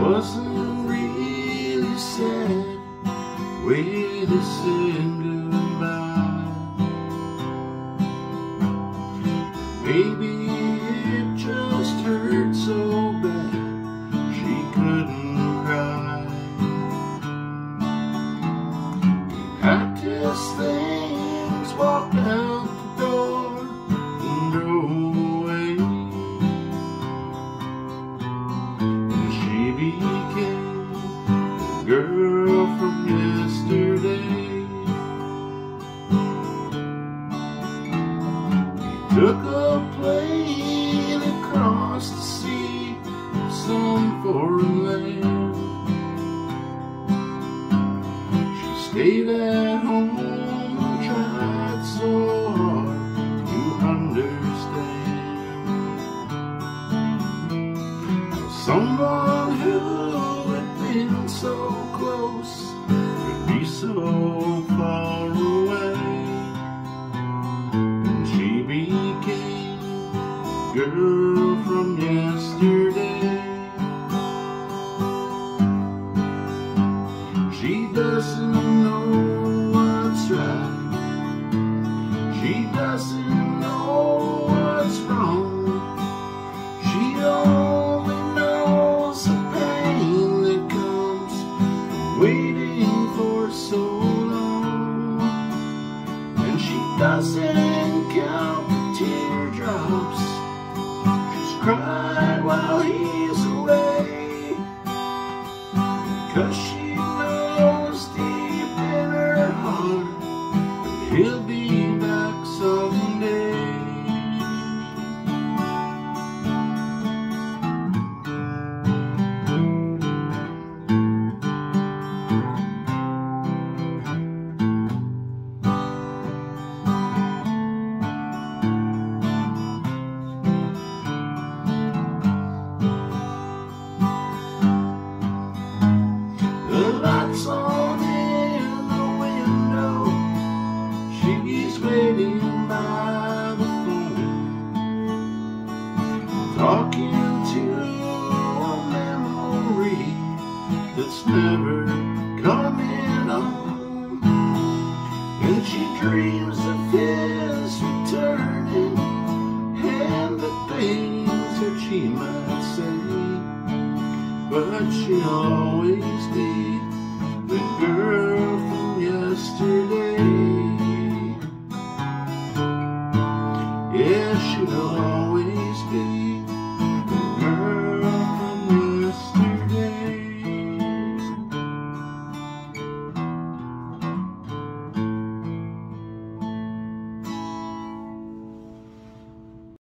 wasn't really sad way they said goodbye. Maybe it just hurt so bad she couldn't cry. His things, took a plane across the sea, some foreign land. She stayed at home and tried so hard to understand. Someone girl from yesterday. She doesn't know what's right. She doesn't know what's wrong. She only knows the pain that comes from waiting for so long. And she doesn't cried while he's talking to a memory that's never coming home. And she dreams of his returning and the things that she might say. But she always be the girl from yesterday. Yeah, she'll